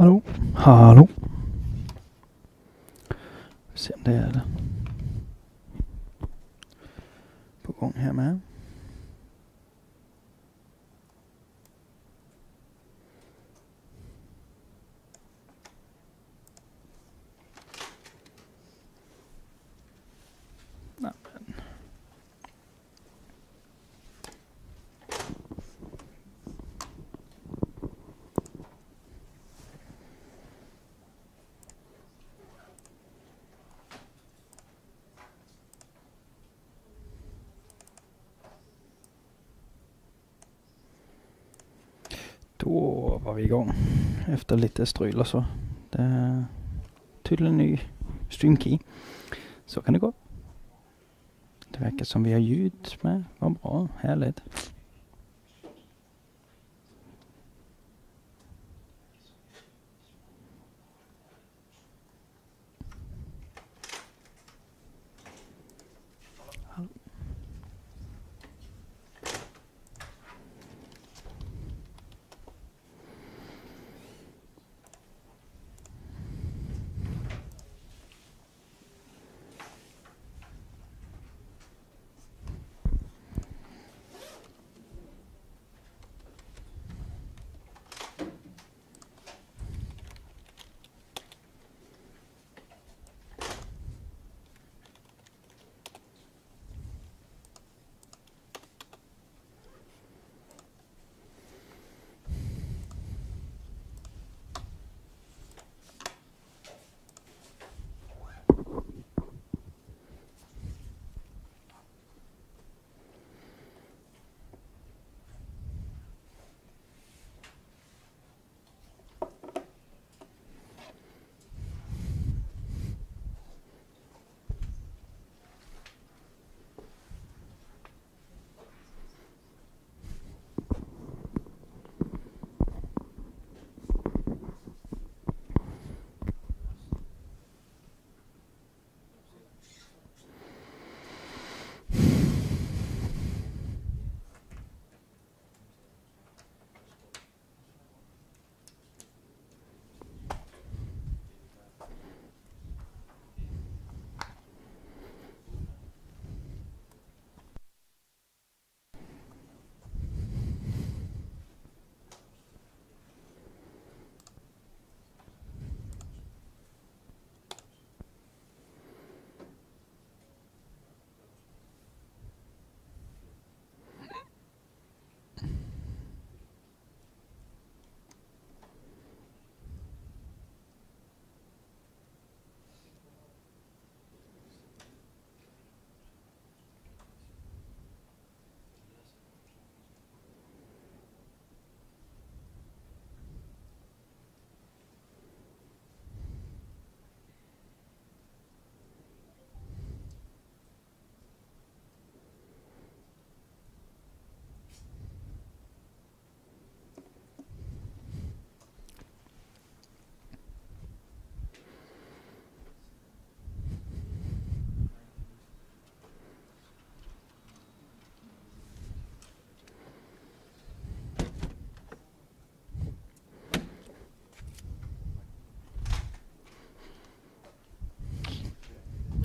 Hallå? Hallå? Se om det är på gång här med. Nämen. Då var vi igång efter lite strul och så. Det är tydligen ny streamkey. Så kan det gå. Det verkar som vi har ljud med. Vad bra, härligt.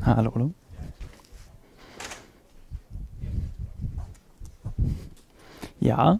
Hallå, hallå. Ja.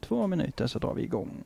Två minuter så drar vi igång.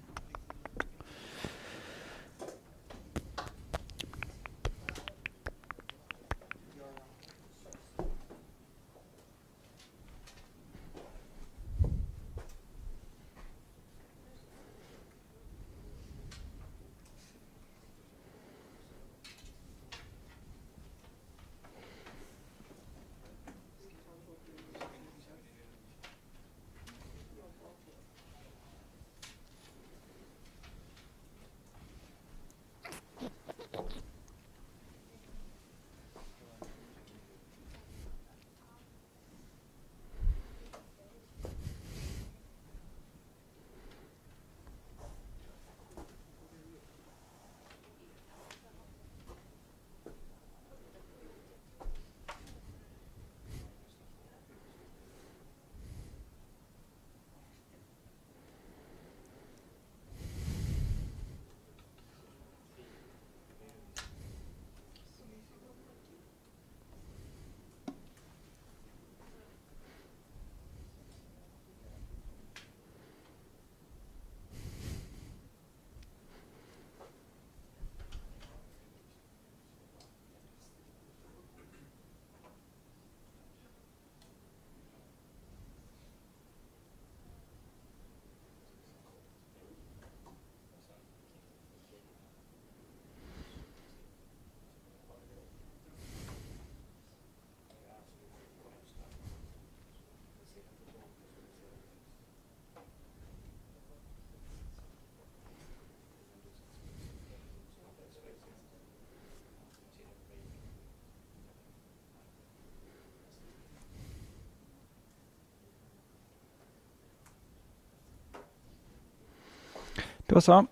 Då så.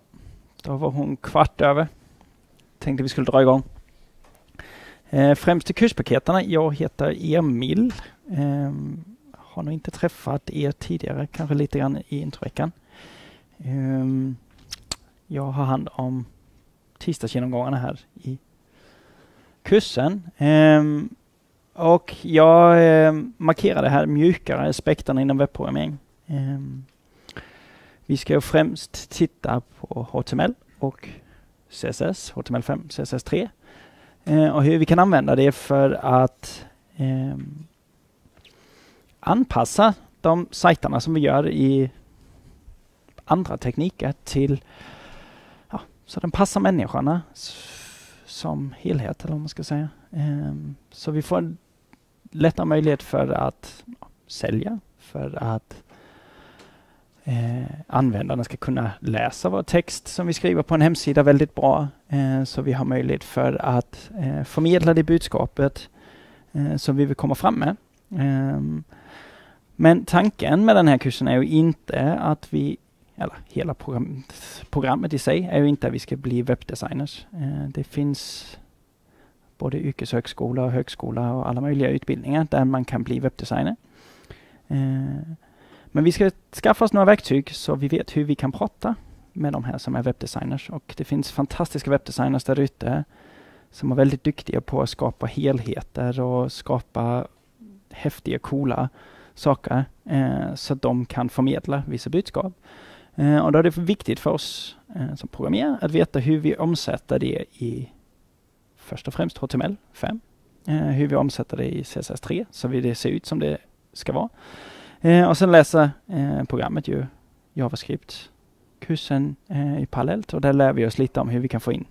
Då var hon kvart över. Tänkte vi skulle dra igång. Eh, främst till kurspaketen. Jag heter Emil. Eh, har nog inte träffat er tidigare, kanske lite grann i introveckan. Eh, jag har hand om tisdagsgenomgångarna här i kursen. Eh, och jag eh, det här mjukare aspekterna inom webbprogrammering. Eh, vi ska främst titta på HTML och CSS, HTML5, CSS3 eh, och hur vi kan använda det för att eh, anpassa de sajterna som vi gör i andra tekniker till ja, så den passar människorna som helhet, eller vad man ska säga. Eh, så vi får lättare möjlighet för att ja, sälja, för att eh, användarna ska kunna läsa vår text som vi skriver på en hemsida väldigt bra. Eh, så vi har möjlighet för att eh, förmedla det budskapet eh, som vi vill komma fram med. Ehm, men tanken med den här kursen är ju inte att vi, eller hela program, programmet i sig är ju inte att vi ska bli webbdesigners. Eh, det finns både yrkeshögskola och högskola och alla möjliga utbildningar där man kan bli webbdesigner. Eh, men vi ska skaffa oss några verktyg så vi vet hur vi kan prata med de här som är webbdesigners. Och det finns fantastiska webbdesigners där ute som är väldigt duktiga på att skapa helheter och skapa häftiga, coola saker eh, så att de kan förmedla vissa budskap. Eh, och då är det viktigt för oss eh, som programmerare att veta hur vi omsätter det i först och främst HTML5, eh, hur vi omsätter det i CSS3 så vi det ser ut som det ska vara. Eh, och sen läser eh, programmet ju JavaScript kursen eh, i parallellt och där lär vi oss lite om hur vi kan få in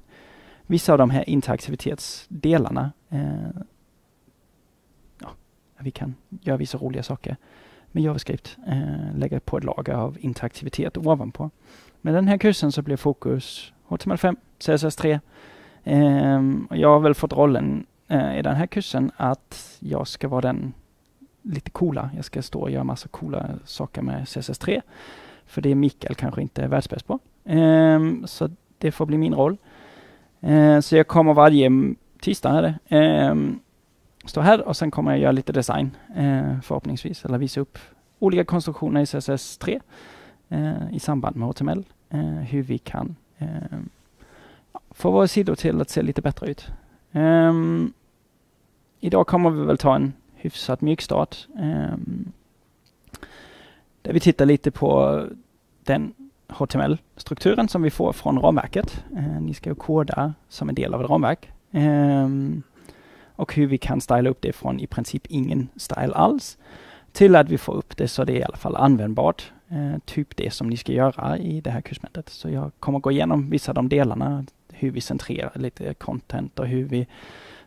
vissa av de här interaktivitetsdelarna. Eh, ja, vi kan göra vissa roliga saker med JavaScript, eh, lägga på ett lager av interaktivitet ovanpå. Med den här kursen så blir fokus HTML5, CSS3. Eh, jag har väl fått rollen eh, i den här kursen att jag ska vara den lite coola. Jag ska stå och göra massa coola saker med CSS3. För det är Mikael kanske inte är världsbäst på. Um, så det får bli min roll. Uh, så jag kommer varje tisdag är det, um, stå här och sen kommer jag göra lite design uh, förhoppningsvis. Eller visa upp olika konstruktioner i CSS3 uh, eh, i samband med HTML. Eh, hur vi kan få våra sidor till att se lite bättre ut. Um, idag kommer vi väl ta en hyfsat mjukstart. Um, ehm, där vi tittar lite på den HTML-strukturen som vi får från ramverket. Uh, ni ska ju koda som en del av ett ramverk. Um, och hur vi kan styla upp det från i princip ingen style alls till att vi får upp det så det är i alla fall användbart. Uh, typ det som ni ska göra i det här kursmötet. Så jag kommer gå igenom vissa av de delarna, hur vi centrerar lite content och hur vi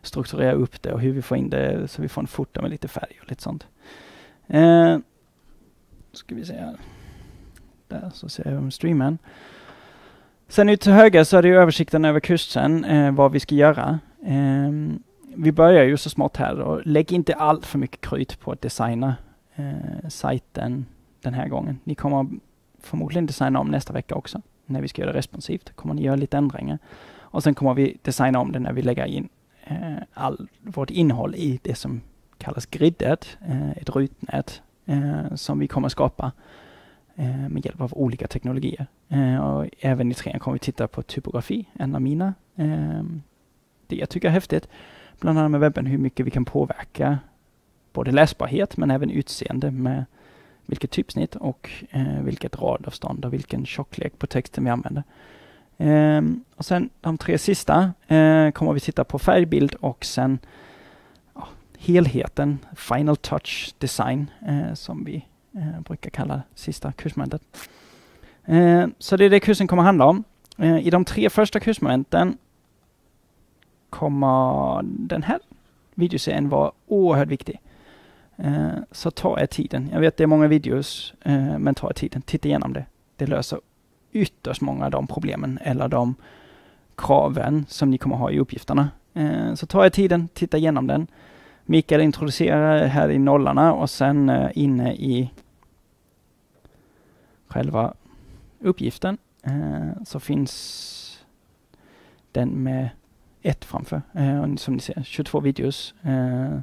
strukturera upp det och hur vi får in det så vi får en foto med lite färg och lite sånt. Eh, ska vi se här. Där så ser jag streamen. Sen ut till höger så är det översikten över kursen, eh, vad vi ska göra. Eh, vi börjar ju så smått här och lägg inte allt för mycket krut på att designa eh, sajten den här gången. Ni kommer förmodligen designa om nästa vecka också när vi ska göra det responsivt. kommer ni göra lite ändringar. Och sen kommer vi designa om det när vi lägger in Eh, all vårt innehåll i det som kallas griddet, eh, ett rutnät eh, som vi kommer skapa eh, med hjälp av olika teknologier. Eh, och även i trean kommer vi titta på typografi, en av mina. det jag tycker är häftigt, bland annat med webben, hur mycket vi kan påverka både läsbarhet men även utseende med vilket typsnitt och vilket radavstånd och vilken tjocklek på texten vi använder. Um, och sen de tre sista eh, kommer vi titta på färgbild och sen ja, helheten, final touch design, eh, som vi eh, brukar kalla sista kursmomentet. Ehm, så det är det kursen kommer handla om. Ehm, I de tre första kursmomenten kommer den här videoserien vara oerhört viktig. så ta er tiden. Jag vet det är många videos, eh, men ta er tiden. Titta igenom det. Det löser ytterst många av de problemen eller de kraven som ni kommer ha i uppgifterna. Eh, så ta er tiden, titta igenom den. Mikael introducerar här i nollarna och sen eh, inne i själva uppgiften eh, så finns den med ett framför. Eh, som ni ser, 22 videos. Eh,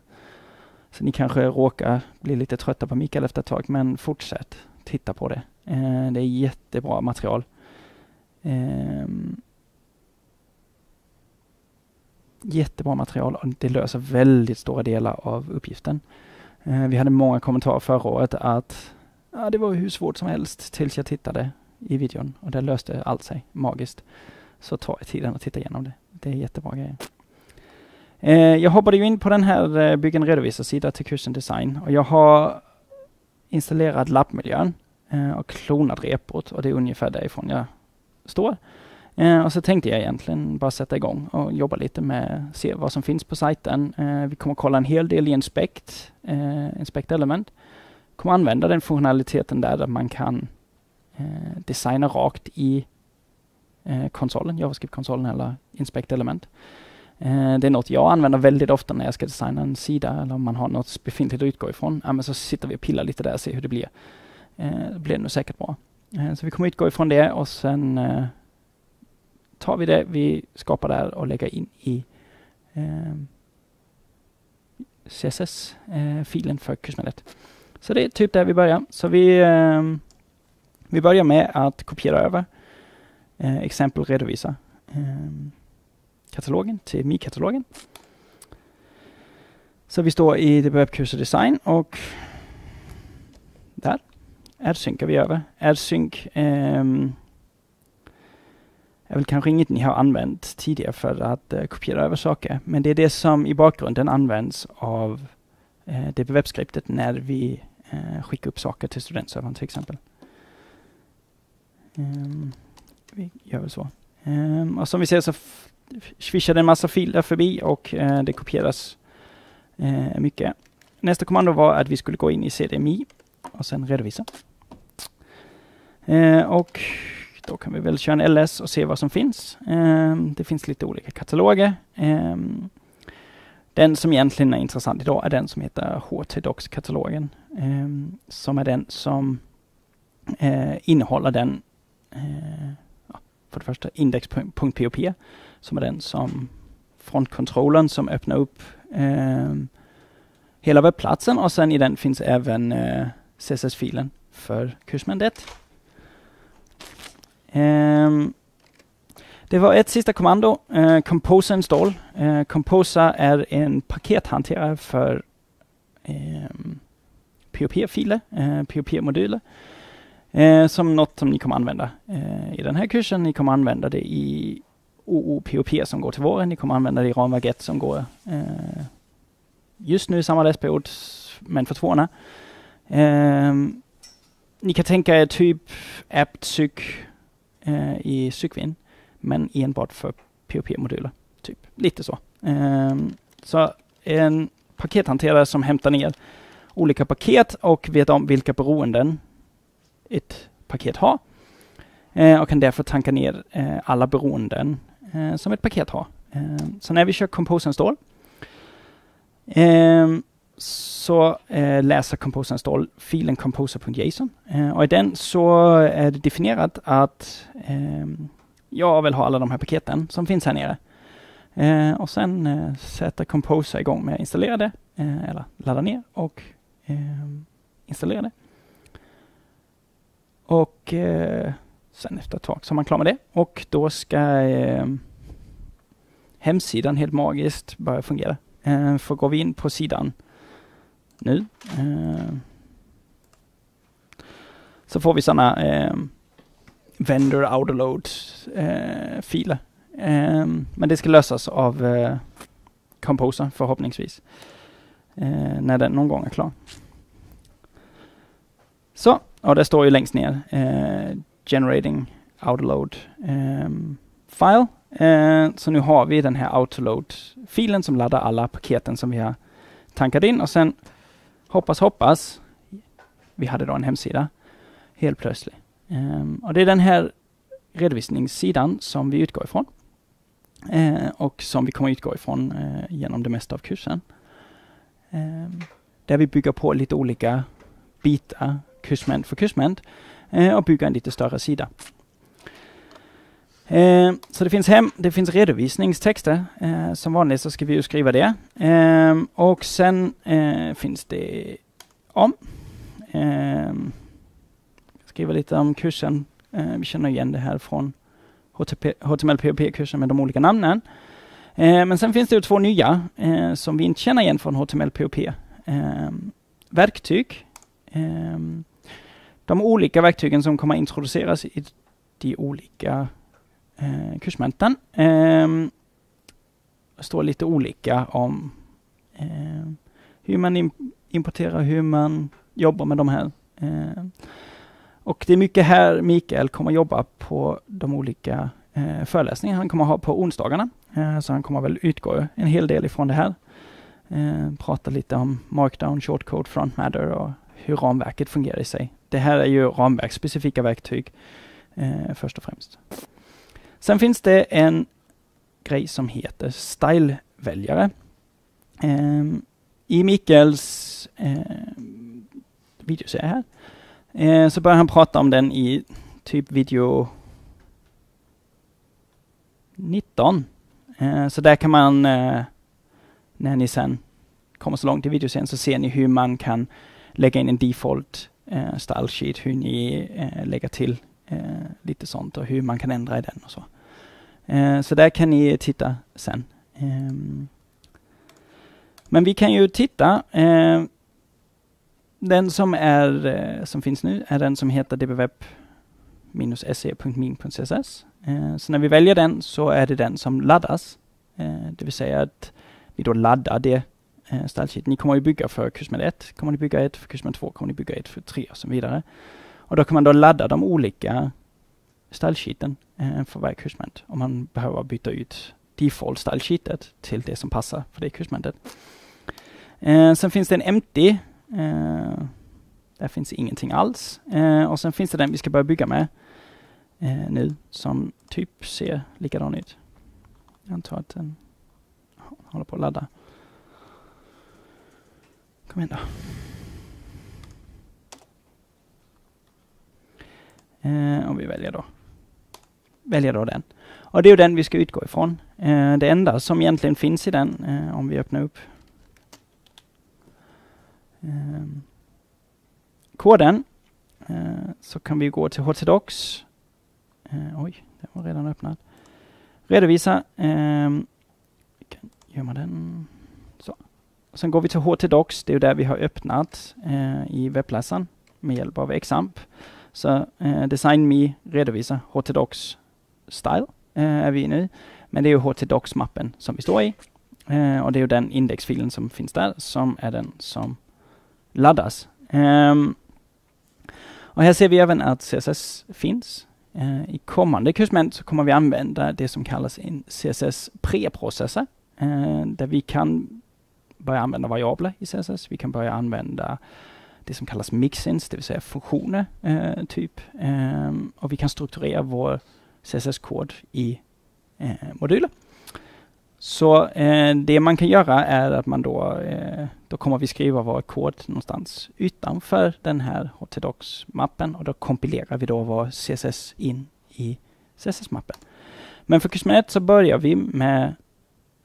så ni kanske råkar bli lite trötta på Mikael efter ett tag, men fortsätt titta på det. Eh, det är jättebra material. Ehm, jättebra material och det löser väldigt stora delar av uppgiften. Eh, vi hade många kommentarer förra året att ja, det var hur svårt som helst tills jag tittade i videon och det löste allt sig magiskt. Så ta er tiden att titta igenom det. Det är jättebra grejer. Eh, jag hoppade ju in på den här eh, Bygg en redovisa-sida till kursen design och jag har installerat labbmiljön Eh, och klonat repot och det är ungefär därifrån jag står. Eh, och så tänkte jag egentligen bara sätta igång och jobba lite med, se vad som finns på sajten. Eh, vi kommer kolla en hel del i Inspect, eh, Inspect Element. Kommer använda den funktionaliteten där, där man kan eh, designa rakt i eh, konsolen, JavaScript-konsolen eller Inspect Element. Eh, det är något jag använder väldigt ofta när jag ska designa en sida eller om man har något befintligt att utgå ifrån. Ja, men så sitter vi och pillar lite där och ser hur det blir eh, blir det nog säkert bra. Eh, så vi kommer utgå ifrån det och sen eh, tar vi det vi skapar där och lägger in i eh, CSS-filen eh, för kursmedlet. Så det är typ där vi börjar. Så vi, eh, vi börjar med att kopiera över eh, exempel redovisa eh, katalogen till Mi-katalogen. Så vi står i webbkurser design och AdSynkar vi över. AdSync um, ehm, är väl kanske inget ni har använt tidigare för att uh, kopiera över saker. Men det är det som i bakgrunden används av uh, det webbskriptet när vi uh, skickar upp saker till studentservern till exempel. Um, vi gör väl så. Um, och som vi ser så swishar det en massa filer förbi och uh, det kopieras uh, mycket. Nästa kommando var att vi skulle gå in i CDMI och sen redovisa. Eh, och då kan vi väl köra en LS och se vad som finns. Eh, det finns lite olika kataloger. Eh, den som egentligen är intressant idag är den som heter HTDocs-katalogen. Ehm, som är den som eh, innehåller den, eh, för det första index.pop, som är den som frontkontrollen som öppnar upp ehm, hela webbplatsen och sen i den finns även eh, CSS-filen för kursmändet. Um, ehm, det var ett sista kommando, eh, uh, Composer install. Uh, Composa är en pakethanterare för ehm, um, POP-filer, uh, eh, POP-moduler. Uh, som något som ni kommer använda uh, i den här kursen. Ni kommer använda det i OOPOP som går till våren. Ni kommer använda det i ramverk 1 som går uh, just nu samma läsperiod, men för tvåorna. Um, ni kan tänka er typ AppTsyc eh, i Cykvin, men enbart för POP-moduler. Typ. Lite så. Eh, så en pakethanterare som hämtar ner olika paket och vet om vilka beroenden ett paket har eh, och kan därför tanka ner eh, alla beroenden eh, som ett paket har. Ehm, så när vi kör Compose Install ehm, så eh, läser Compose Install filen composer.json eh, och i den så är det definierat att eh, jag vill ha alla de här paketen som finns här nere. Eh, och sen eh, sätter Composer igång med att installera det, eh, eller ladda ner och ehm, installera det. Och eh, sen efter ett tag så är man klar med det och då ska ehm, hemsidan helt magiskt börja fungera. Eh, för går vi in på sidan nu. Eh, så får vi sådana eh, vendor autoload eh, filer. Eh, men det ska lösas av eh, Composer förhoppningsvis. Eh, när den någon gång är klar. Så, och det står ju längst ner eh, generating Outload eh, file. Eh, så nu har vi den här Outload-filen som laddar alla paketen som vi har tankat in och sen hoppas, hoppas. Vi hade då en hemsida helt plötsligt. Um, och det är den här redovisningssidan som vi utgår ifrån. Uh, och som vi kommer utgå ifrån uh, genom det mesta av kursen. Um, där vi bygger på lite olika bitar, kursment för kursment, uh, och bygger en lite större sida. Eh, så det finns hem, det finns redovisningstexter. Eh, som vanligt så ska vi ju skriva det. Eh, och sen eh, finns det om. Eh, skriva lite om kursen. Eh, vi känner igen det här från HTML POP-kursen med de olika namnen. Eh, men sen finns det ju två nya eh, som vi inte känner igen från HTML POP. Ehm, verktyg. Ehm, de olika verktygen som kommer introduceras i de olika eh, Det Eh, står lite olika om eh, hur man importerar, hur man jobbar med de här. Eh, och det är mycket här Mikael kommer jobba på de olika eh, föreläsningar han kommer ha på onsdagarna. Eh, så han kommer väl utgå en hel del ifrån det här. Eh, prata lite om markdown, shortcode, front matter och hur ramverket fungerar i sig. Det här är ju ramverksspecifika verktyg eh, först och främst. Sen finns det en grej som heter styleväljare. Eh, I Mikkels eh, videoserie här eh, så börjar han prata om den i typ video 19. Eh, så där kan man, eh, när ni sen kommer så långt i videoserien så ser ni hur man kan lägga in en default eh, style sheet, hur ni eh, lägger till eh, lite sånt och hur man kan ändra i den och så. Eh, så där kan ni titta sen. Ehm, men vi kan ju titta. Eh, den som, är, eh, som finns nu är den som heter dbweb-se.min.css. Ehm, så när vi väljer den så är det den som laddas. Ehm, det vill säga att vi då laddar det eh, stylesheet. Ni kommer ju bygga för kursmed 1, kommer ni bygga ett för kursmed 2, kommer ni bygga ett för 3 och så vidare. Och då kan man då ladda de olika stylesheeten eh, Eh, för varje kursmoment om man behöver byta ut default stylesheetet till det som passar för det kursmomentet. Eh, sen finns det en empty. Eh, där finns ingenting alls. Eh, och sen finns det den vi ska börja bygga med eh, nu som typ ser likadan ut. Jag antar att den håller på att ladda. Kom igen då. Eh, om vi väljer då välja då den. Och det är den vi ska utgå ifrån. Eh, det enda som egentligen finns i den, eh, om vi öppnar upp eh, koden, eh, så kan vi gå till htdocs. Eh, oj, den var redan öppnad. Redovisa. Eh, gömma den så. sen går vi till htdocs, det är där vi har öppnat eh, i webbläsaren med hjälp av XAMP. Så eh, DesignMe redovisa htdocs style eh, är vi nu. Men det är ju htdocs-mappen som vi står i. Eh, och det är ju den indexfilen som finns där som är den som laddas. Um, och här ser vi även att CSS finns. Uh, I kommande kursmoment så kommer vi använda det som kallas en CSS preprocesser Uh, eh, där vi kan börja använda variabler i CSS. Vi kan börja använda det som kallas mixins, det vill säga funktioner, uh, typ. Um, och vi kan strukturera vår CSS-kod i eh, moduler. Så eh, det man kan göra är att man då, eh, då kommer vi skriva vår kod någonstans utanför den här htdocs-mappen och då kompilerar vi då vår CSS in i CSS-mappen. Men för Qsmet så börjar vi med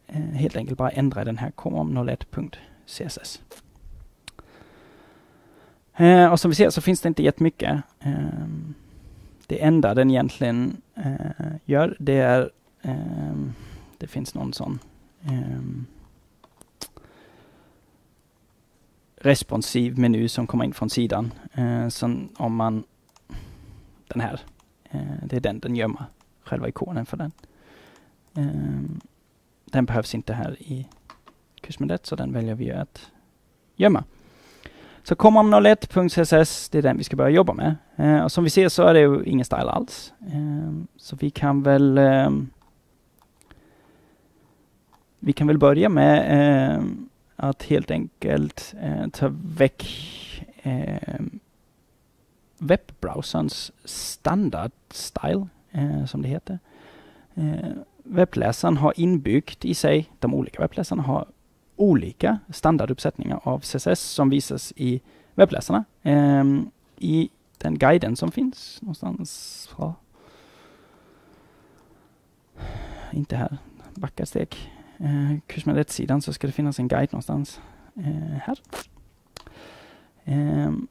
eh, helt enkelt bara ändra den här com01.css. Eh, och som vi ser så finns det inte jättemycket. Eh, det enda den egentligen eh, gör, det är, eh, det finns någon sån eh, responsiv meny som kommer in från sidan. Eh, som om man, den här, eh, det är den den gömmer, själva ikonen för den. Eh, den behövs inte här i kursmodellet, så den väljer vi att gömma. Så common01.css, det är den vi ska börja jobba med. Eh, och som vi ser så är det ju ingen style alls. Eh, så vi kan väl eh, vi kan väl börja med eh, att helt enkelt eh, ta väck eh, webbrowserns standard style, eh, som det heter. Eh, webbläsaren har inbyggt i sig, de olika webbläsarna har olika standarduppsättningar av CSS som visas i webbläsarna. Um, I den guiden som finns någonstans. Ja. inte här, backa ett steg. Eh, kursmed 1-sidan så ska det finnas en guide någonstans. Uh, här. Um,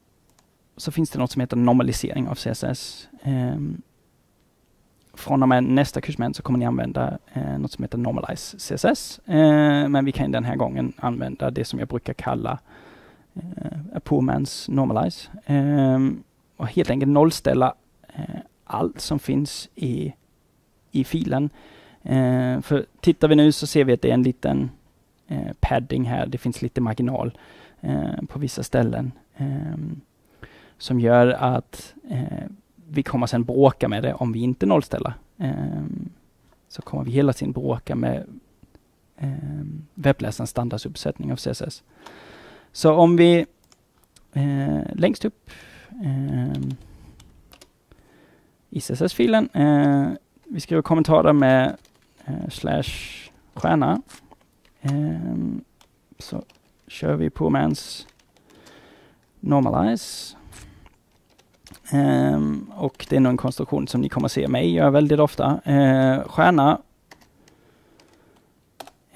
så finns det något som heter normalisering av CSS. Um, från och med nästa kursmoment så kommer ni använda eh, något som heter normalize CSS. Eh, men vi kan den här gången använda det som jag brukar kalla eh, poor man's normalize. Eh, och helt enkelt nollställa eh, allt som finns i, i filen. Eh, för tittar vi nu så ser vi att det är en liten eh, padding här. Det finns lite marginal eh, på vissa ställen ehm, som gör att eh, vi kommer sen bråka med det om vi inte nollställer. Ehm, så kommer vi hela tiden bråka med ehm, webbläsarens standarduppsättning av CSS. Så om vi eh, längst upp ehm, i CSS-filen. Eh, vi skriver kommentarer med eh, slash stjärna. Eh, så kör vi på mans normalize. Um, och det är nog en konstruktion som ni kommer se mig göra väldigt ofta. Uh, stjärna,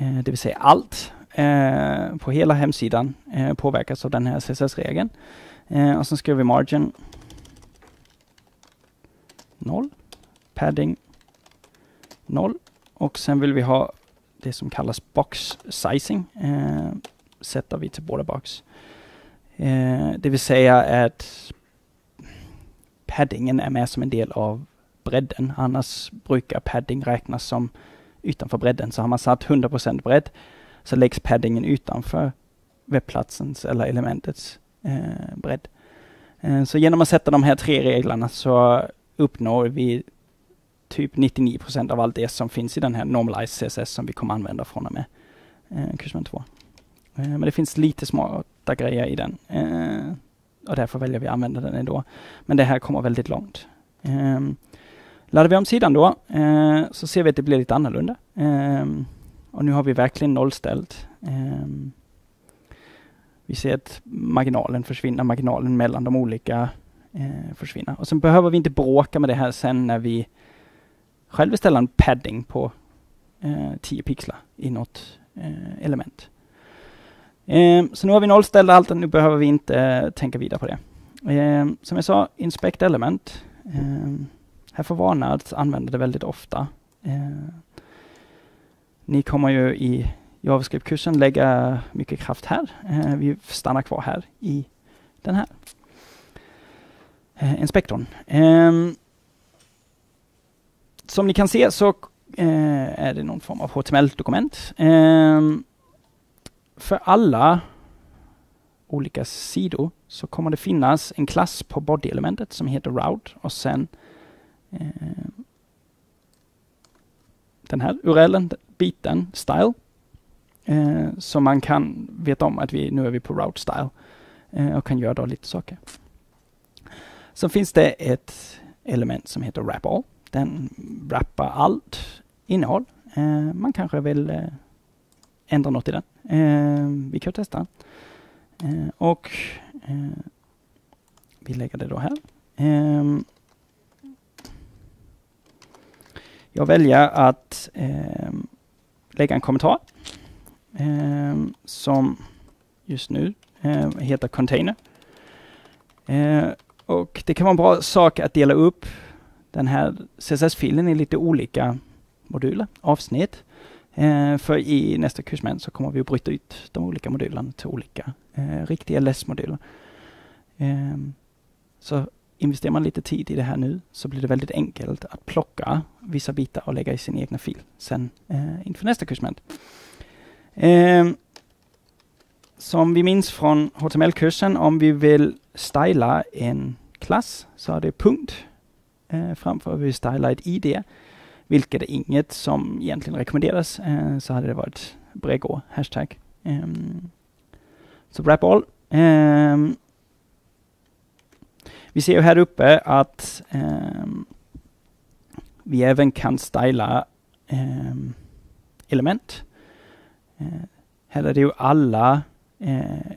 uh, det vill säga allt uh, på hela hemsidan eh, påverkas av den här CSS-regeln. Ehm, och så skriver vi margin 0. Padding 0. Och sen vill vi ha det som kallas box sizing. Sätter vi till båda box. Det vill säga att paddingen är med som en del av bredden. Annars brukar padding räknas som utanför bredden. Så har man satt 100% bredd så läggs paddingen utanför webbplatsens eller elementets eh, bredd. Eh, så genom att sätta de här tre reglerna så uppnår vi typ 99 procent av allt det som finns i den här normalized CSS som vi kommer använda från och med eh, kursman 2. Eh, men det finns lite smarta grejer i den eh, och därför väljer vi att använda den ändå. Men det här kommer väldigt långt. Um, laddar vi om sidan då uh, så ser vi att det blir lite annorlunda. Um, och nu har vi verkligen nollställt. Um, vi ser att marginalen försvinner, marginalen mellan de olika uh, försvinner. Och sen behöver vi inte bråka med det här sen när vi själva ställer en padding på eh, 10 pixlar i något eh, element. Eh, så nu har vi nollställt allt och nu behöver vi inte eh, tänka vidare på det. Eh, som jag sa, inspect element. Ehm, här får vana använda det väldigt ofta. Ehm, ni kommer ju i JavaScript-kursen lägga mycket kraft här. Ehm, vi stannar kvar här i den här eh, inspektorn. Eh, som ni kan se så eh, är det någon form av HTML-dokument. För alla olika sidor så kommer det finnas en klass på body-elementet som heter route och sen eh, den här urlen, biten, style. Eh, så man kan veta om att vi nu är vi på route style eh, och kan göra då lite saker. Sen finns det ett element som heter wrap all. Den wrappar allt innehåll. Eh, man kanske vill eh, ändra något i den. Eh, vi kan testa. Eh, och eh, vi lägger det då här. Eh, jag väljer att ehm, lägga en kommentar ehm, som just nu ehm, heter container. Och det kan vara en bra sak att dela upp den här CSS-filen i lite olika moduler, avsnitt. Eh, för i nästa kursmän så kommer vi att bryta ut de olika modulerna till olika eh, riktiga LS-moduler. Eh, så investerar man lite tid i det här nu så blir det väldigt enkelt att plocka vissa bitar och lägga i sin egna fil sen eh, inför nästa kursmän. Eh, som vi minns från HTML-kursen, om vi vill styla en klass så är det punkt eh, framför vi styla ett ID, vilket är inget som egentligen rekommenderas. Eh, så hade det varit Brego hashtag. Um, så wrap all. Um, vi ser ju här uppe att um, vi även kan styla element. Uh, här är det ju alla uh,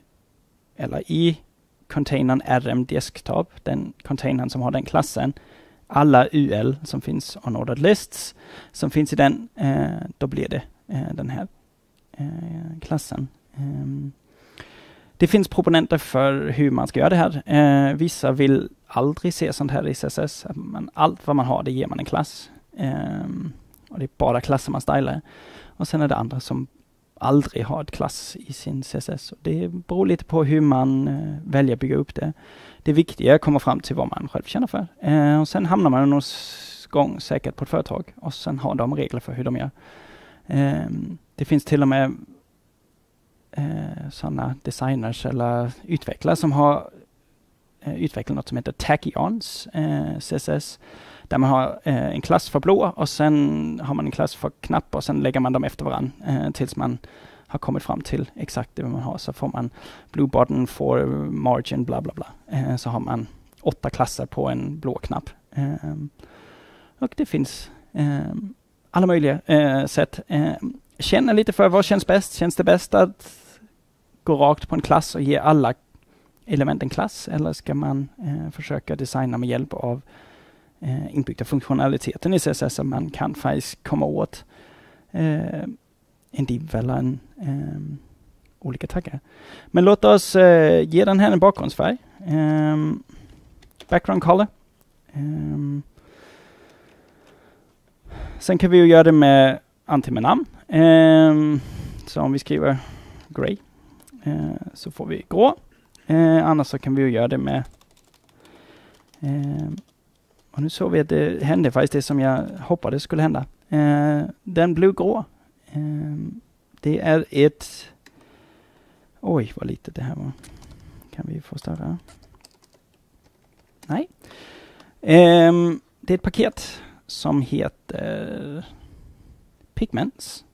eller i containern RM Desktop, den containern som har den klassen, alla UL som finns unordered lists som finns i den, eh, då blir det eh, den här eh, klassen. Ehm, det finns proponenter för hur man ska göra det här. Eh, vissa vill aldrig se sånt här i CSS. Men allt vad man har, det ger man en klass. Eh, och det är bara klasser man stylar. Och sen är det andra som aldrig har ett klass i sin CSS. Det beror lite på hur man eh, väljer att bygga upp det. Det viktiga är att komma fram till vad man själv känner för. Eh, och sen hamnar man någon gång säkert på ett företag och sen har de regler för hur de gör. Eh, det finns till och med eh, sådana designers eller utvecklare som har eh, utvecklat något som heter Tachyons eh, CSS där man har eh, en klass för blå och sen har man en klass för knapp och sen lägger man dem efter varandra eh, tills man har kommit fram till exakt det man har. Så får man blue button for margin bla bla bla. Eh, så har man åtta klasser på en blå knapp. Eh, och det finns eh, alla möjliga eh, sätt. Eh, Känna lite för vad känns bäst. Känns det bäst att gå rakt på en klass och ge alla element en klass eller ska man eh, försöka designa med hjälp av eh, inbyggda funktionaliteten i CSS så man kan faktiskt komma åt eh, en div eller en, eh, olika taggar. Men låt oss eh, ge den här en bakgrundsfärg. Um, background color. Um, sen kan vi ju göra det med antingen med namn. Um, ehm, så om vi skriver grey uh, så får vi grå. Uh, eh, annars så kan vi ju göra det med och nu såg vi att det hände faktiskt det som jag hoppades skulle hända. Eh, den blågrå. grå. Ehm, det är ett... Oj, vad litet det här var. Kan vi få större? Nej. Eh, det är ett paket som heter Pigments.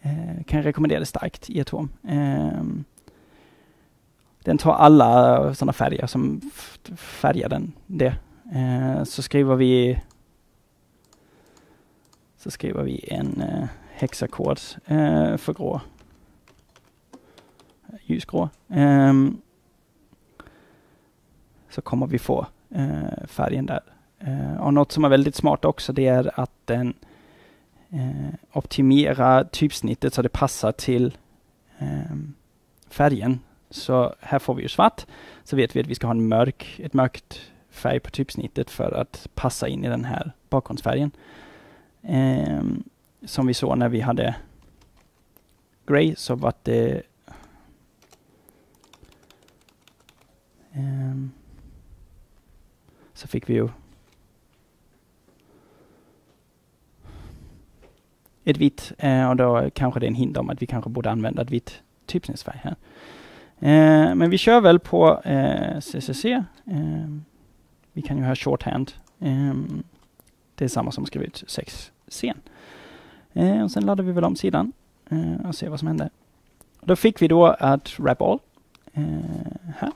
Eh, kan kan rekommendera det starkt i Atom. Um, ehm, den tar alla sådana färger som färgar den det. Eh, så skriver vi så skriver vi en eh, hexakod eh, för grå. Ljusgrå. Ehm, så kommer vi få eh, färgen där. Eh, och något som är väldigt smart också det är att den eh, optimerar typsnittet så det passar till ehm, färgen. Så här får vi ju svart. Så vet vi att vi ska ha en mörk, ett mörkt färg på typsnittet för att passa in i den här bakgrundsfärgen. Eh, som vi såg när vi hade Grey så var det eh, så fick vi ju ett vitt eh, och då kanske det är en hint om att vi kanske borde använda ett vitt typsnittsfärg här. Eh, men vi kör väl på eh, CCC. Vi kan ju ha shorthand. Um, ehm, det är samma som att ut sex scen. Uh, och sen laddar vi väl om sidan uh, och ser vad som hände. Då fick vi då att wrap all uh, här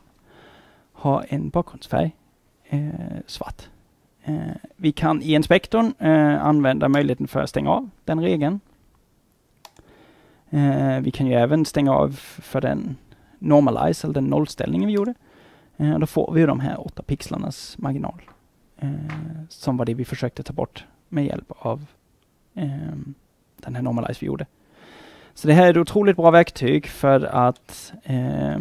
ha en bakgrundsfärg eh, svart. vi kan i inspektorn använda möjligheten för att stänga av den regeln. vi kan ju även stänga av för den normalize, eller den nollställningen vi gjorde. Eh, då får vi de här 8 pixlarnas marginal. Eh, som var det vi försökte ta bort med hjälp av eh, den här normalize vi gjorde. Så det här är ett otroligt bra verktyg för att eh,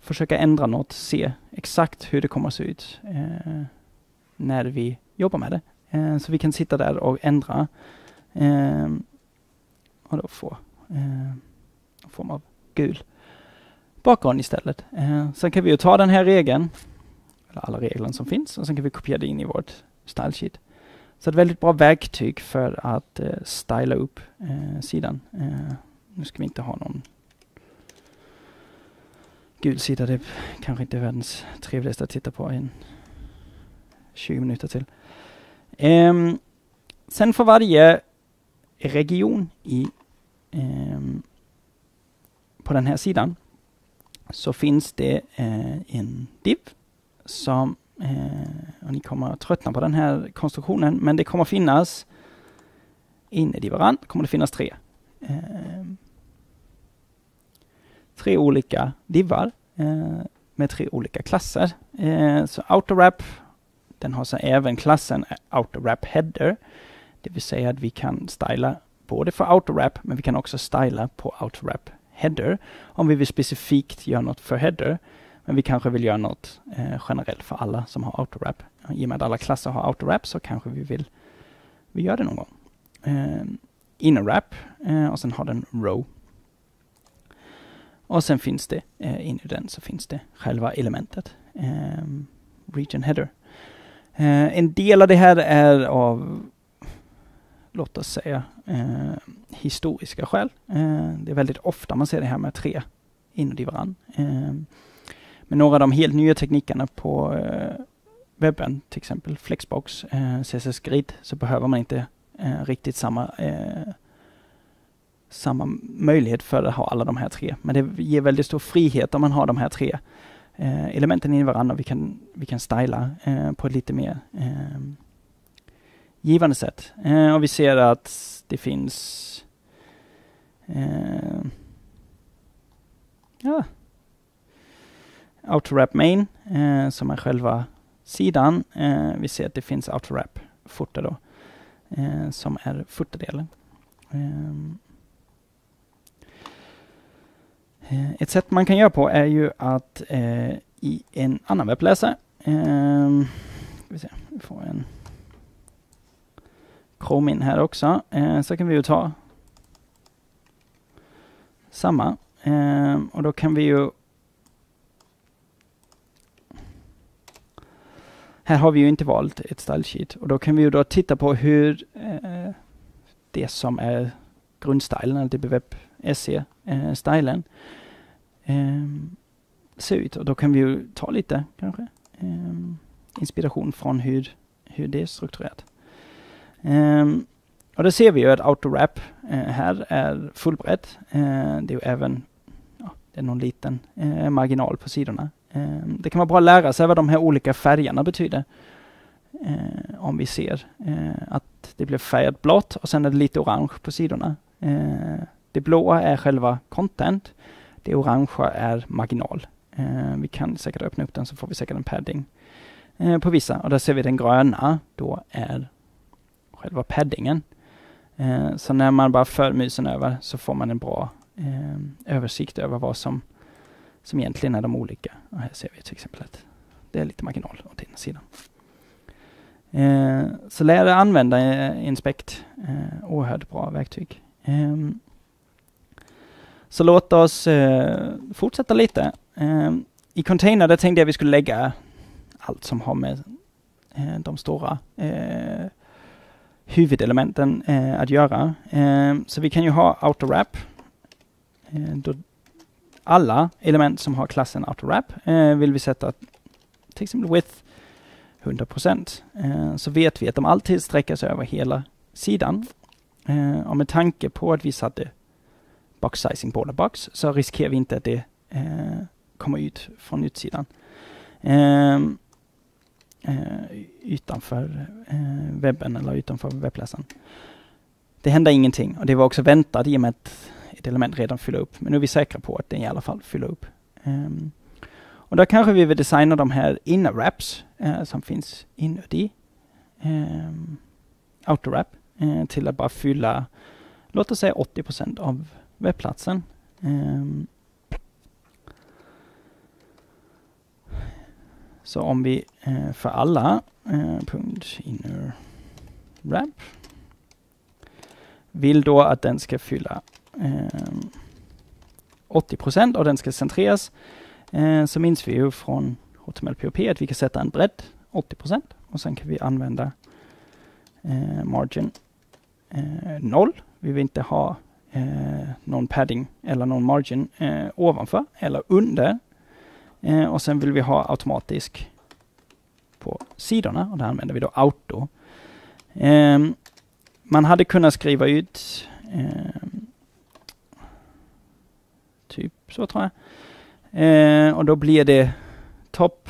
försöka ändra något, se exakt hur det kommer att se ut eh, när vi jobbar med det. Eh, så vi kan sitta där och ändra eh, och då få eh, en form av gul bakgrund istället. Eh, sen kan vi ju ta den här regeln, eller alla regler som finns, och sen kan vi kopiera det in i vårt style sheet. Så ett väldigt bra verktyg för att eh, styla upp eh, sidan. Eh, nu ska vi inte ha någon gul sida. Det kanske inte är världens trevligaste att titta på i 20 minuter till. Eh, sen för varje region i ehm, på den här sidan så finns det eh, en div som, eh, och ni kommer att tröttna på den här konstruktionen, men det kommer finnas inne i varann kommer det finnas tre. Eh, tre olika divar eh, med tre olika klasser. Eh, så AutoWrap, den har så även klassen AutoWrap header. Det vill säga att vi kan styla både för AutoWrap, men vi kan också styla på AutoWrap header om vi vill specifikt göra något för header. Men vi kanske vill göra något eh, generellt för alla som har autorap. I och med att alla klasser har autorap så kanske vi vill vi gör det någon gång. Eh, innerwrap eh, och sen har den row. Och sen finns det eh, in i den så finns det själva elementet. Eh, region header. Eh, en del av det här är av låt oss säga, eh, historiska skäl. Eh, det är väldigt ofta man ser det här med tre inuti varann. Eh, med några av de helt nya teknikerna på eh, webben, till exempel Flexbox, eh, CSS Grid, så behöver man inte eh, riktigt samma eh, samma möjlighet för att ha alla de här tre. Men det ger väldigt stor frihet om man har de här tre eh, elementen i varandra. Vi kan, vi kan styla eh, på ett lite mer eh, givande sätt. Eh, och vi ser att det finns eh, ja, Autorap Main eh, som är själva sidan. Eh, vi ser att det finns Autorap Footer då, eh, som är footerdelen. Eh, eh, ett sätt man kan göra på är ju att eh, i en annan webbläsare, eh, vi, se, vi får en Chrome in här också. Eh, så kan vi ju ta samma. Eh, och då kan vi ju Här har vi ju inte valt ett style sheet och då kan vi ju då titta på hur eh, det som är grundstylen, eller typ DBWeb SE-stylen, eh, eh, ser ut. Och då kan vi ju ta lite kanske eh, inspiration från hur, hur det är strukturerat. Um, och det ser vi ju att autorap uh, här är fullbrett. Uh, ehm, det är ju även ja, det är någon liten uh, marginal på sidorna. Ehm, det kan vara bra att lära sig vad de här olika färgerna betyder. Eh, om vi ser att det blir färgat blått och sen är det lite orange på sidorna. det blåa är själva content. Det orangea är marginal. vi kan säkert öppna upp den så får vi säkert en padding på vissa. Och där ser vi den gröna då är själva paddingen. Eh, så när man bara för musen över så får man en bra eh, översikt över vad som, som egentligen är de olika. Och här ser vi till exempel att det är lite marginal åt ena sidan. Eh, så lär dig använda eh, Inspect. Eh, oerhört bra verktyg. Eh, så låt oss eh, fortsätta lite. Eh, I container där tänkte jag vi skulle lägga allt som har med eh, de stora eh, huvudelementen eh, att göra. Eh, så vi kan ju ha autorap. Eh, alla element som har klassen autorap eh, vill vi sätta till exempel width 100 eh, så vet vi att de alltid sträcker sig över hela sidan. Eh, och med tanke på att vi satte box sizing border box så riskerar vi inte att det eh, kommer ut från utsidan. Um, eh, utanför eh, webben eller utanför webbläsaren. Det hände ingenting och det var också väntat i och med att ett element redan fyller upp. Men nu är vi säkra på att den i alla fall fyller upp. Um, och då kanske vi vill designa de här inner wraps eh, som finns inuti ehm, um, autorap eh, till att bara fylla, låt oss säga 80% av webbplatsen. Um, Så om vi eh, för alla eh, punkt inner wrap. Vill då att den ska fylla eh, 80 procent och den ska centreras eh, så minns vi ju från HTML POP att vi kan sätta en bredd 80 procent. Och sen kan vi använda eh, margin eh, 0. Vi vill inte ha eh, någon padding eller någon margin eh, ovanför eller under. Eh, och sen vill vi ha automatisk på sidorna och där använder vi då auto. Eh, man hade kunnat skriva ut eh, typ så tror jag. Eh, och då blir det topp,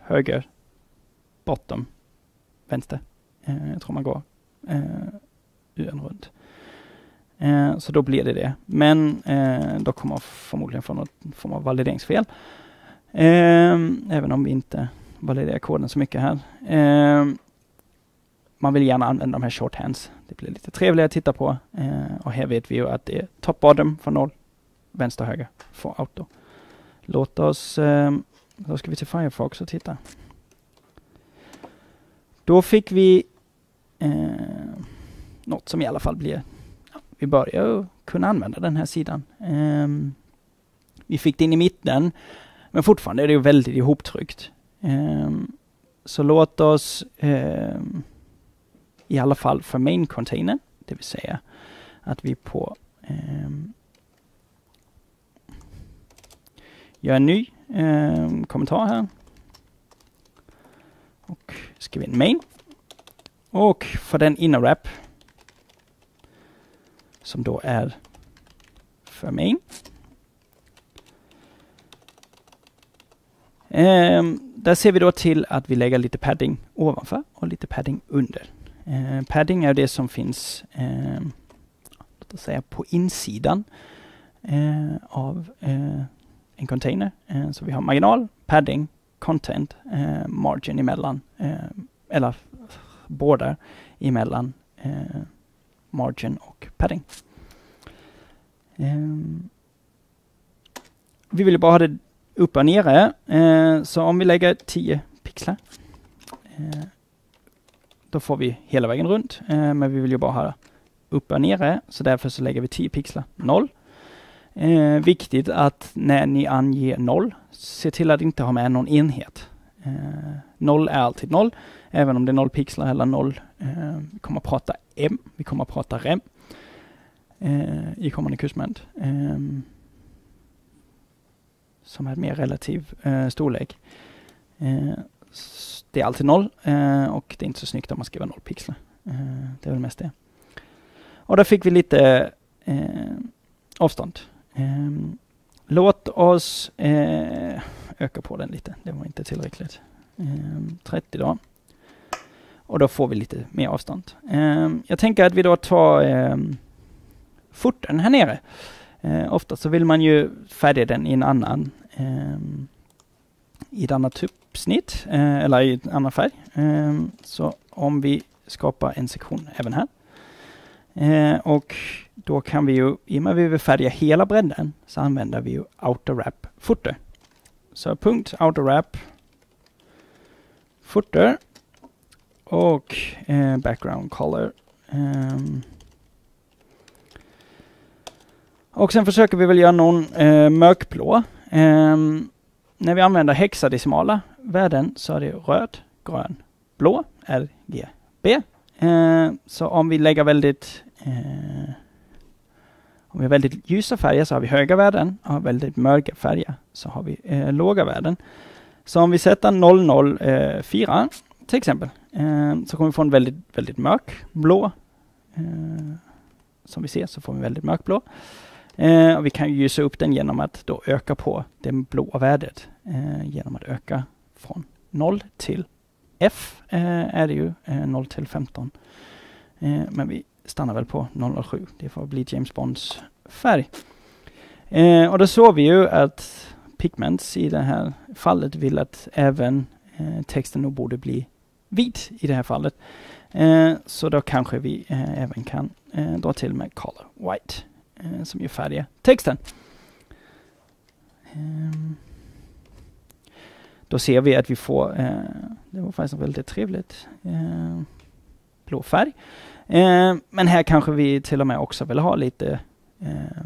höger, bottom, vänster. Eh, jag tror man går eh, en runt. Eh, så då blir det det. Men eh, då kommer man förmodligen få något form av valideringsfel. Eh, även om vi inte validerar koden så mycket här. Ehm, man vill gärna använda de här shorthands. Det blir lite trevligare att titta på. Eh, och här vet vi ju att det är top bottom för noll, vänster höger för auto. Låt oss, ehm, då ska vi till Firefox och titta. Då fick vi eh, något som i alla fall blir, vi börjar kunna använda den här sidan. Um, vi fick det in i mitten, men fortfarande är det ju väldigt ihoptryckt. Um, så låt oss um, i alla fall för main container, det vill säga att vi på um, gör en ny um, kommentar här och skriver in main och för den inner wrap som då är för mig. Um, där ser vi då till att vi lägger lite padding ovanför och lite padding under. Uh, padding är det som finns uh, låt oss säga på insidan uh, av uh, en container. Eh, så vi har marginal, padding, content, margin emellan, eller båda emellan margin och padding. Um, vi vill bara ha det uppe och nere. Uh, så om vi lägger 10 pixlar uh, då får vi hela vägen runt. Uh, men vi vill ju bara ha uppe och nere så därför så lägger vi 10 pixlar 0. viktigt att när ni anger 0 se till att inte ha med någon enhet. 0 är alltid 0 även om det är noll pixlar eller 0. Eh, vi kommer att prata M, vi kommer att prata REM eh, i kommande kursmoment. Eh, som är mer relativ eh, storlek. Eh, det är alltid noll eh, och det är inte så snyggt om man skriver noll pixlar. Eh, det är väl mest det. Och där fick vi lite eh, avstånd. Ehm, låt oss eh, öka på den lite. Det var inte tillräckligt. Ehm, 30 då. Och då får vi lite mer avstånd. Ehm, jag tänker att vi då tar ehm, foten här nere. Eh, ofta så vill man ju färga den i en annan eh, i ett annat typsnitt eh, eller i en annan färg. Eh, så om vi skapar en sektion även här. Eh, och då kan vi ju, i och med att vi vill färga hela bredden, så använder vi ju outer wrap footer. Så punkt outer wrap footer och eh, background color. Um, och sen försöker vi väl göra någon eh, mörkblå. Um. när vi använder hexadecimala värden så är det röd, grön, blå, R, G, B. Eh, så om vi lägger väldigt eh, om vi har väldigt ljusa färger så har vi höga värden. Har väldigt mörka färger så har vi eh, låga värden. Så om vi sätter 004 eh, till exempel Eh, så kommer vi få en väldigt, väldigt mörk blå. Eh, som vi ser så får vi en väldigt mörkblå. Eh, och vi kan ljusa upp den genom att då öka på det blåa värdet eh, genom att öka från 0 till F eh, är det ju eh, 0 till 15. Eh, men vi stannar väl på 007. Det får bli James Bonds färg. Eh, och då såg vi ju att Pigments i det här fallet vill att även texten nog borde bli vit i det här fallet. Eh, så då kanske vi eh, även kan eh, dra till med color white eh, som ju färdiga texten. Ehm, då ser vi att vi får, eh, det var faktiskt väldigt trevligt, eh, blå färg. Eh, men här kanske vi till och med också vill ha lite eh,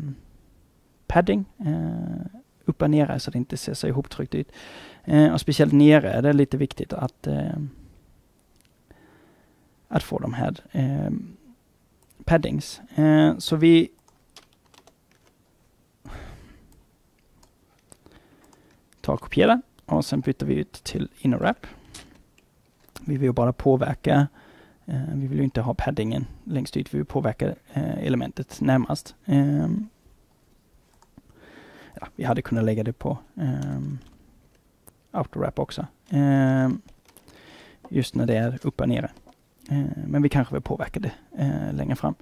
padding eh, upp och nere så det inte ser så ihoptryckt ut. Eh, och speciellt nere är det lite viktigt att, ehm, att få de här eh, paddings. Eh, så vi tar och kopiera och sen byter vi ut till InnoWrap. Vi vill bara påverka, eh, vi vill inte ha paddingen längst ut, vi vill påverka eh, elementet närmast. Eh, ja, vi hade kunnat lägga det på eh, AutoWrap också. Eh, just när det är uppe och nere. Eh, men vi kanske vill påverka det eh, längre fram.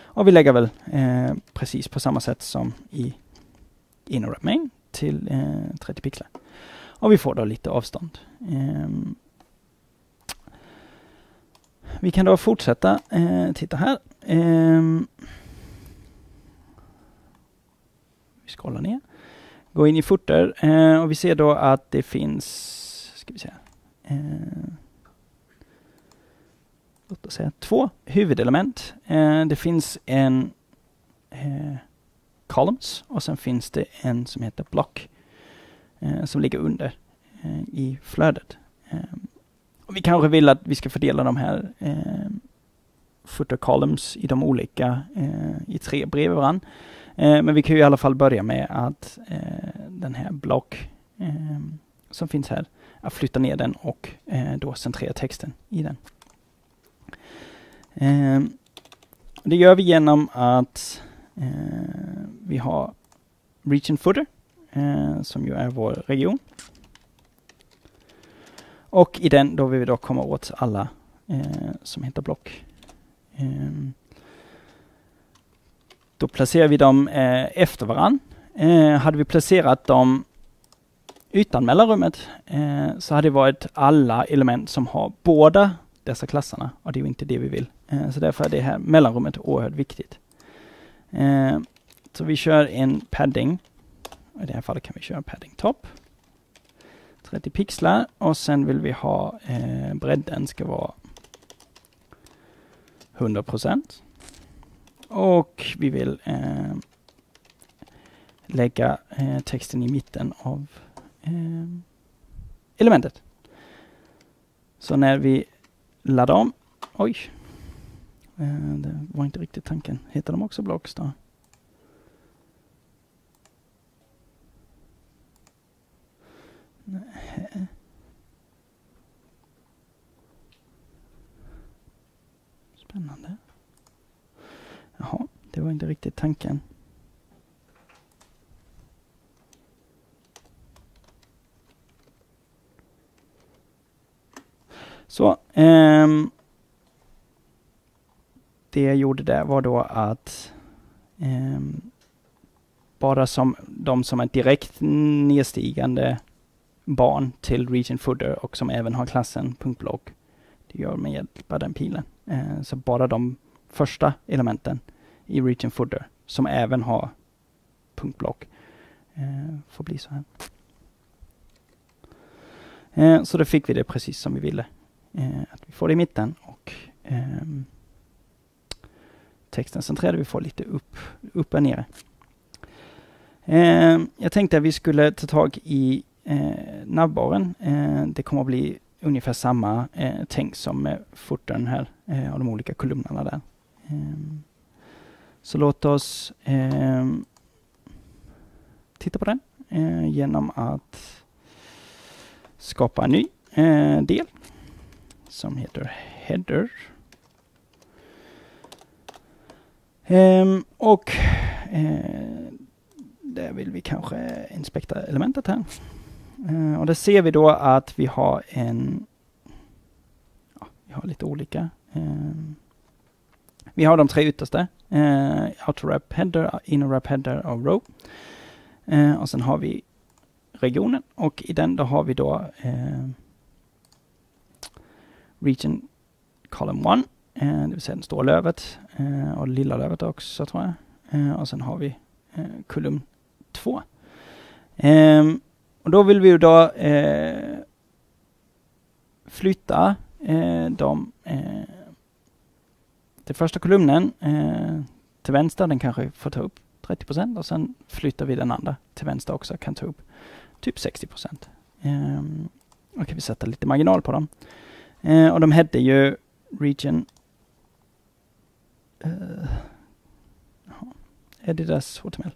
Och vi lägger väl eh, precis på samma sätt som i InnoWrap main till eh, 30 pixlar. Och vi får då lite avstånd. Ehm, vi kan då fortsätta. eh, titta här. Eh, vi scrollar ner. Gå in i footer eh, och vi ser då att det finns, ska vi se, låt oss säga två huvudelement. Eh, det finns en eh, columns och sen finns det en som heter block eh, som ligger under eh, i flödet. Eh, och vi kanske vill att vi ska fördela de här eh, footer columns i de olika, eh, i tre bredvid varandra. Eh, men vi kan ju i alla fall börja med att eh, den här block som finns här, att flytta ner den och då centrera texten i den. Ehm, det gör vi genom att Eh, vi har Region Footer, eh, som ju är vår region. Och i den då vill vi då komma åt alla eh, som heter block. Ehm, då placerar vi dem eh, efter varann. Eh, hade vi placerat dem utan mellanrummet eh, så hade det varit alla element som har båda dessa klasserna och det är inte det vi vill. Eh, så därför är det här mellanrummet oerhört viktigt. Eh, så vi kör en padding. I det här fallet kan vi köra padding top. 30 pixlar och sen vill vi ha eh, bredden ska vara 100 procent Och vi vill eh, lägga eh, texten i mitten av eh, elementet. Så när vi Ladda om, oj, eh, det var inte riktigt tanken. Heter de också blocks då? Nej. Spännande. Jaha, det var inte riktigt tanken. Så, um, det jag gjorde där var då att eh, bara som de som är direkt nedstigande barn till region Fooder och som även har klassen punktblock. Det gör med hjälp av den pilen. Eh, så bara de första elementen i region Fooder som även har punktblock eh, får bli så här. Eh, så då fick vi det precis som vi ville. Eh, att vi får det i mitten och ehm, texten centrerade vi får lite upp, upp och ner. Eh, jag tänkte att vi skulle ta tag i eh, navbaren. Eh, det kommer att bli ungefär samma eh, tänk som med foten här eh, och de olika kolumnerna där. Eh, så låt oss eh, titta på den eh, genom att skapa en ny eh, del som heter header. Ehm, och eh, där vill vi kanske inspekta elementet här. Ehm, och där ser vi då att vi har en, ja, vi har lite olika. Ehm, vi har de tre yttersta, eh, outer wrap header, inner wrap header och row. Ehm, och sen har vi regionen och i den då har vi då eh, region column 1 Eh, det vill säga det stora lövet eh, och lilla lövet också tror jag. Eh, och sen har vi eh, kolumn 2. Ehm, och då vill vi ju då eh, flytta eh, de den första kolumnen till vänster, den kanske får ta upp 30 och sen flyttar vi den andra till vänster också, kan ta upp typ 60 procent. Ehm, då kan vi sätta lite marginal på dem. Eh, och de hette ju Region uh, Edidas HTML.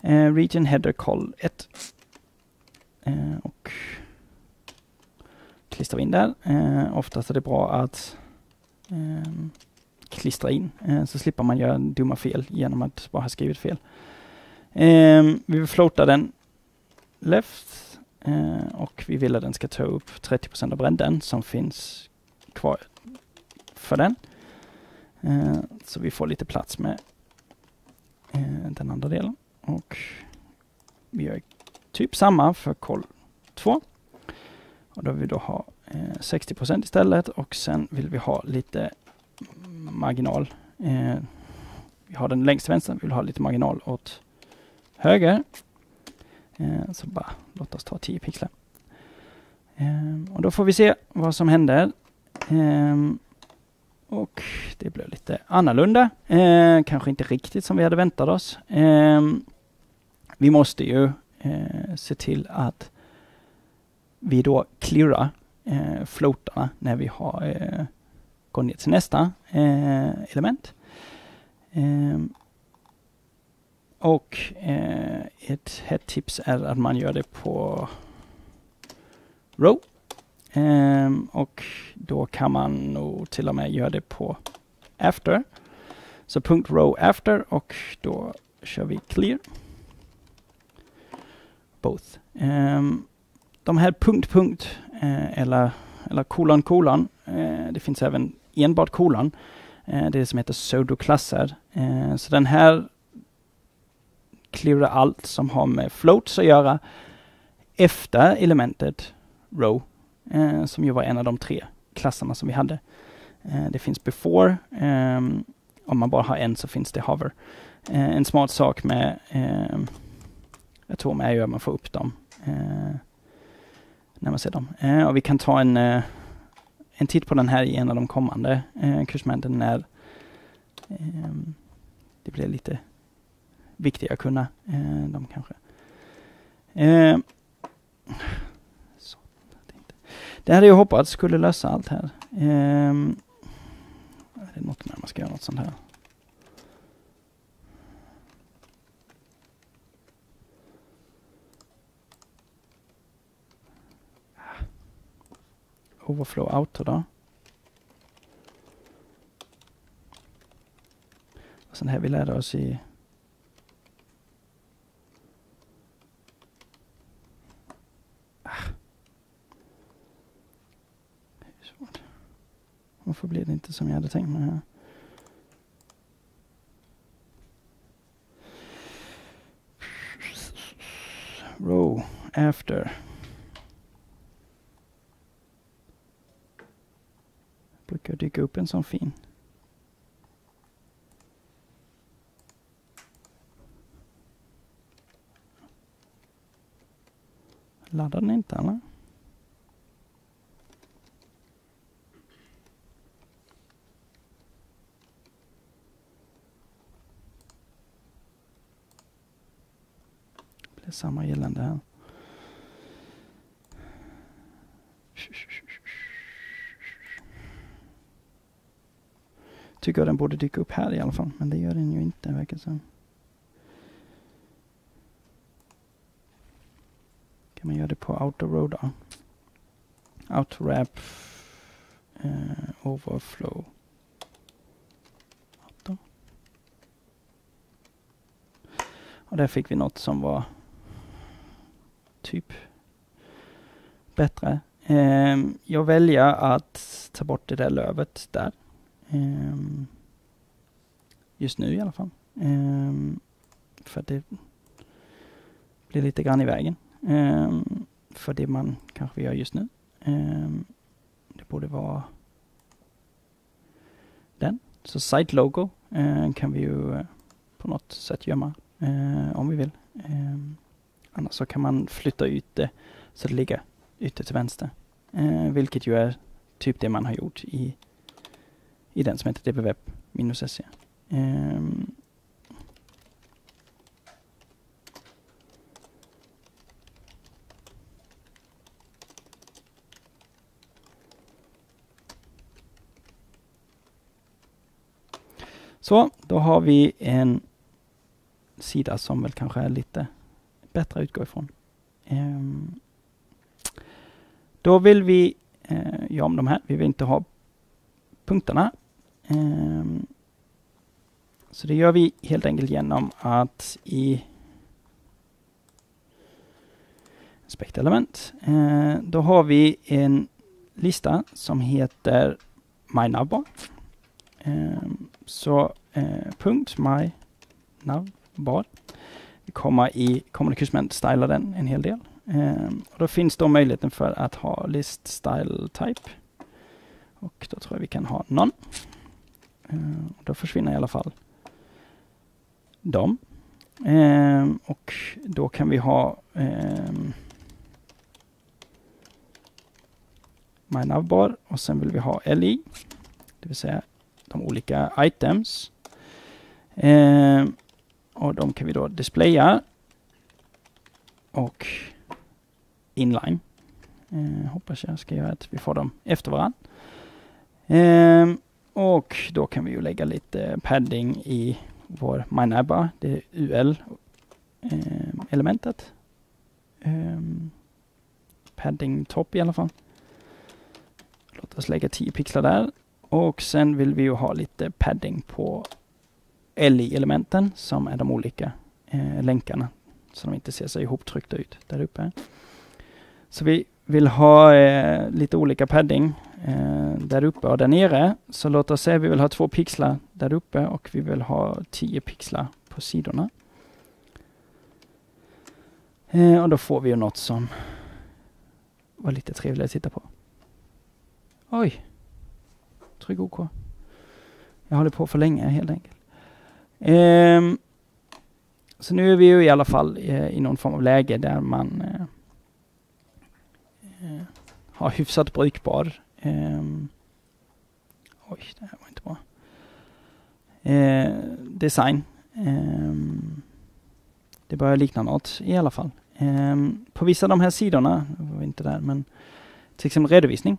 Eh, region header call 1. Eh, och klistrar vi in där. Eh, oftast är det bra att eh, klistra in eh, så slipper man göra dumma fel genom att bara ha skrivit fel. Ehm, vi vill floata den left Eh, och vi vill att den ska ta upp 30 procent av bredden som finns kvar för den. Eh, så vi får lite plats med eh, den andra delen. Och vi gör typ samma för koll 2. Och då vill vi då ha eh, 60% istället och sen vill vi ha lite marginal. Eh, vi har den längst till vänster, vi vill ha lite marginal åt höger. Eh, så bara låt oss ta 10 pixlar. Ehm, och då får vi se vad som händer. Ehm, och det blev lite annorlunda. Ehm, kanske inte riktigt som vi hade väntat oss. Vi måste ju eh, se till att vi då clearar eh, floatarna när vi har eh, gått ner till nästa eh, element och eh, ett hett tips är att man gör det på row. Eh, och då kan man nog till och med göra det på after. Så punkt row after och då kör vi clear. Both. Eh, de här punkt punkt eh, eller, eller kolon kolon, eh, det finns även enbart kolon. Eh, det är det som heter pseudoklasser. så den här cleara allt som har med floats att göra efter elementet row eh, som ju var en av de tre klasserna som vi hade. Eh, det finns before, eh, om man bara har en så finns det hover. Eh, en smart sak med ehm, atomer är ju att man får upp dem eh, när man ser dem. Eh, och vi kan ta en, eh, en titt på den här i en av de kommande eh, kursmomenten när ehm, det blir lite viktiga att kunna Eh, de kanske. Eh, så, Det hade jag hoppats skulle lösa allt här. Um, det är något med man ska göra något sånt här. Ah. Overflow auto då. Och sen här vi lärde oss i Varför blir det inte som jag hade tänkt mig här? Row after. Brukar dyka upp en sån fin. Laddar den inte eller? Samma gällande här. Tycker jag den borde dyka upp här i alla fall, men det gör den ju inte verkar som. Kan man göra det på auto road då? Auto wrap eh, overflow. Auto. Och där fick vi något som var typ bättre. Eh, jag väljer att ta bort det där lövet där. Eh, just nu i alla fall. Eh, för det blir lite grann i vägen. Ehm, för det man kanske gör just nu. Ehm, det borde vara den. Så site logo eh, kan vi ju på något sätt gömma eh, om vi vill. Ehm, Annars så kan man flytta ut det så det ligger ytter till vänster. Eh, vilket ju är typ det man har gjort i, i den som heter dbweb-se. Eh, Så, då har vi en sida som väl kanske är lite bättre att utgå ifrån. Um, då vill vi eh, uh, göra om de här. Vi vill inte ha punkterna. Um, så det gör vi helt enkelt genom att i aspektelement, uh, eh, då har vi en lista som heter mynavbar. Um, ehm, så uh, punkt mynavbar vi kommer i kommande kursmoment styla den en hel del. Ehm, och då finns då möjligheten för att ha list style type. Och då tror jag vi kan ha någon. Ehm, då försvinner i alla fall dem. Ehm, och då kan vi ha ehm, mynavbar och sen vill vi ha li. Det vill säga de olika items. Ehm, och de kan vi då displaya. Och inline. Eh, hoppas jag ska göra att vi får dem efter varandra. Eh, och då kan vi ju lägga lite padding i vår Mynabba, det är UL-elementet. Ehm, eh, padding top i alla fall. Låt oss lägga 10 pixlar där. Och sen vill vi ju ha lite padding på LI-elementen som är de olika eh, länkarna så de inte ser sig ihoptryckta ut där uppe. Så vi vill ha eh, lite olika padding eh, där uppe och där nere. Så låt oss säga vi vill ha två pixlar där uppe och vi vill ha tio pixlar på sidorna. Eh, och då får vi ju något som var lite trevligt att titta på. Oj! Tryck OK. Jag håller på för länge helt enkelt. Um, så nu är vi ju i alla fall eh, i någon form av läge där man eh, eh har hyfsat brukbar ehm, Oj, det här var inte bra. Eh, design. Ehm, det börjar likna något i alla fall. Ehm, på vissa av de här sidorna, var inte där, men till exempel redovisning.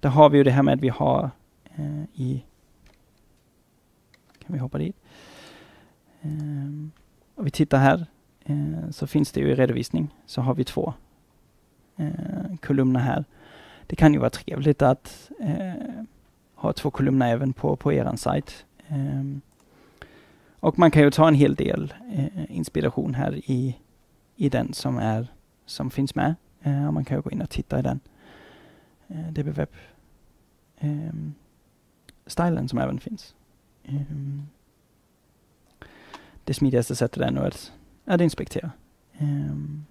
där har vi ju det här med att vi har eh, i kan vi hoppa dit? Ehm, och vi tittar här ehm, så finns det ju i redovisning så har vi två eh, kolumner här. Det kan ju vara trevligt att eh, ha två kolumner även på, på er sajt. Ehm, och man kan ju ta en hel del eh, inspiration här i, i den som, är, som finns med. man kan ju gå in och titta i den. DB Web um, stilen som även finns. Um, det smidigaste sättet är nog att, att inspektera. Um,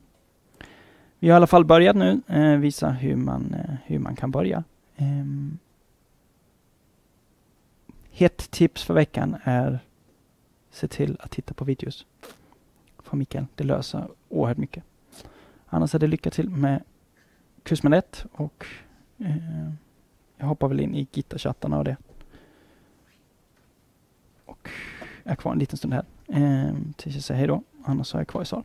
vi har i alla fall börjat nu uh, visa hur man, uh, hur man kan börja. Um, Hett tips för veckan är se till att titta på videos från Mikael. Det löser oerhört mycket. Annars är det lycka till med kurs 1 och eh, jag hoppar väl in i Gitta-chattarna och det. Och är kvar en liten stund här. Eh, tills jag säger hej då. Annars är jag kvar i sal.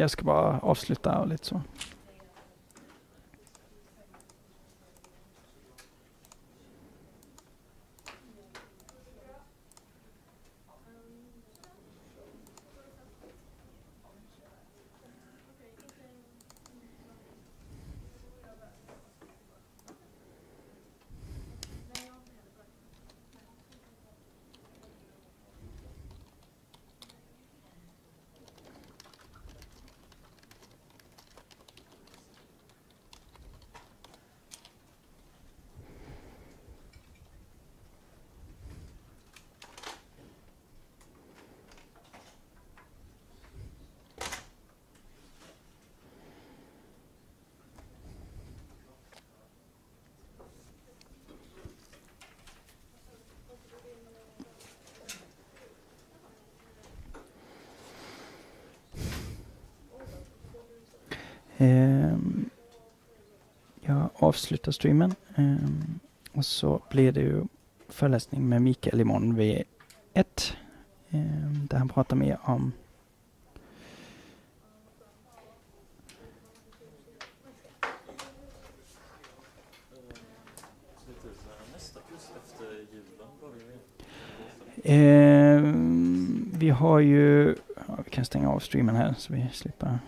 Jag ska bara avsluta och lite så. Um, avsluta streamen. Um, och så blir det ju föreläsning med Mikael imorgon vid ett. Um, där han pratar mer om Eh, vi har ju, ja, vi kan stänga av streamen här så vi slipper.